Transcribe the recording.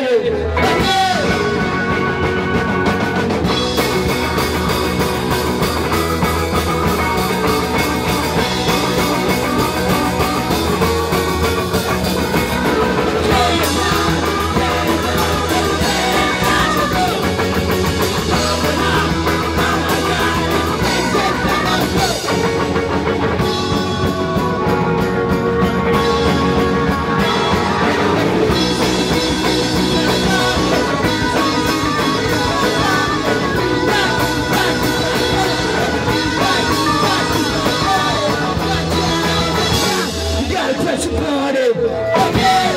Гитаре. touch your body.